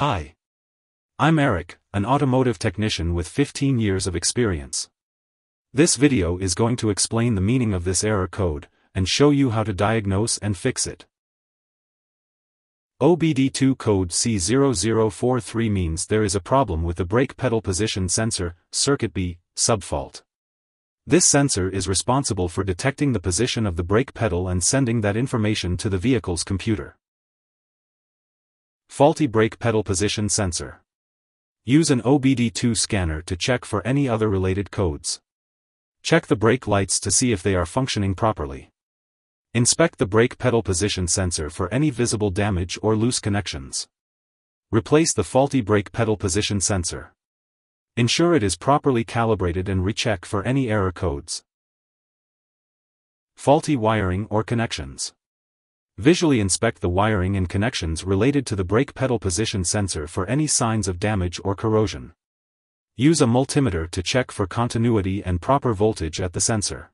Hi. I'm Eric, an automotive technician with 15 years of experience. This video is going to explain the meaning of this error code, and show you how to diagnose and fix it. OBD2 code C0043 means there is a problem with the brake pedal position sensor, circuit B, subfault. This sensor is responsible for detecting the position of the brake pedal and sending that information to the vehicle's computer. Faulty brake pedal position sensor. Use an OBD2 scanner to check for any other related codes. Check the brake lights to see if they are functioning properly. Inspect the brake pedal position sensor for any visible damage or loose connections. Replace the faulty brake pedal position sensor. Ensure it is properly calibrated and recheck for any error codes. Faulty wiring or connections. Visually inspect the wiring and connections related to the brake pedal position sensor for any signs of damage or corrosion. Use a multimeter to check for continuity and proper voltage at the sensor.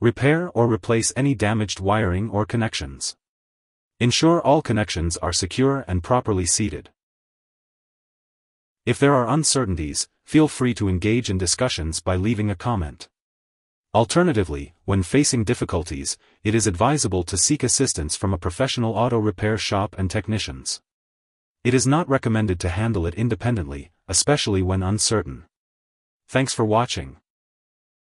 Repair or replace any damaged wiring or connections. Ensure all connections are secure and properly seated. If there are uncertainties, feel free to engage in discussions by leaving a comment. Alternatively, when facing difficulties, it is advisable to seek assistance from a professional auto repair shop and technicians. It is not recommended to handle it independently, especially when uncertain. Thanks for watching.